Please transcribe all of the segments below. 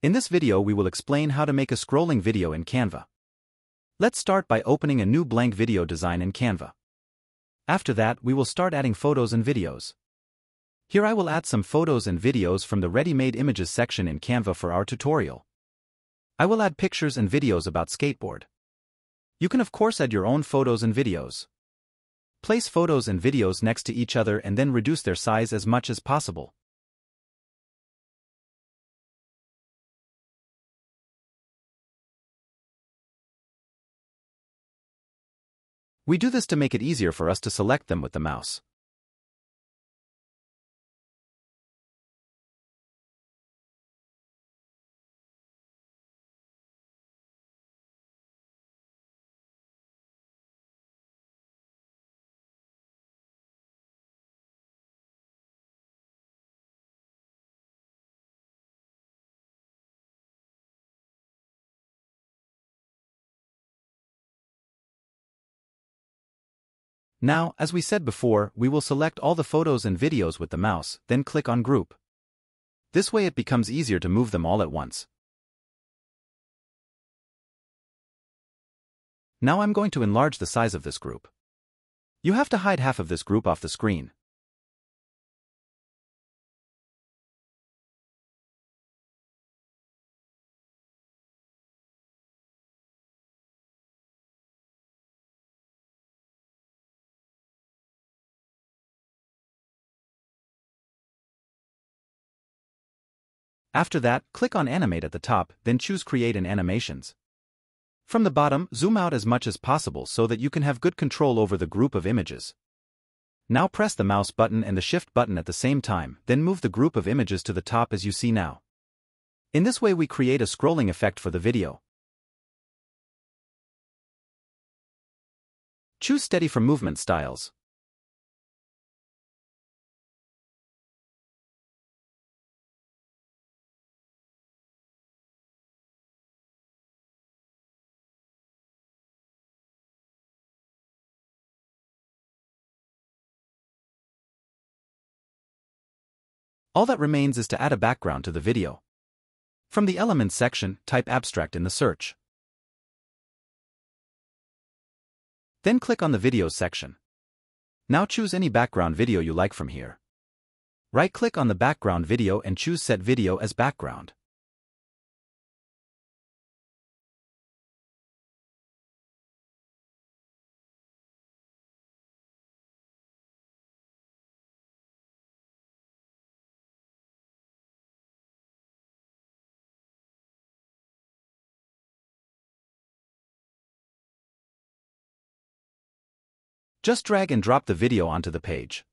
In this video we will explain how to make a scrolling video in Canva. Let's start by opening a new blank video design in Canva. After that we will start adding photos and videos. Here I will add some photos and videos from the ready-made images section in Canva for our tutorial. I will add pictures and videos about skateboard. You can of course add your own photos and videos. Place photos and videos next to each other and then reduce their size as much as possible. We do this to make it easier for us to select them with the mouse. Now, as we said before, we will select all the photos and videos with the mouse, then click on Group. This way it becomes easier to move them all at once. Now I'm going to enlarge the size of this group. You have to hide half of this group off the screen. After that, click on Animate at the top, then choose Create in Animations. From the bottom, zoom out as much as possible so that you can have good control over the group of images. Now press the mouse button and the Shift button at the same time, then move the group of images to the top as you see now. In this way we create a scrolling effect for the video. Choose Steady for Movement Styles. All that remains is to add a background to the video. From the Elements section, type Abstract in the search. Then click on the Videos section. Now choose any background video you like from here. Right-click on the background video and choose Set Video as background. Just drag and drop the video onto the page.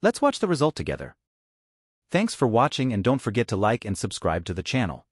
Let's watch the result together. Thanks for watching and don't forget to like and subscribe to the channel.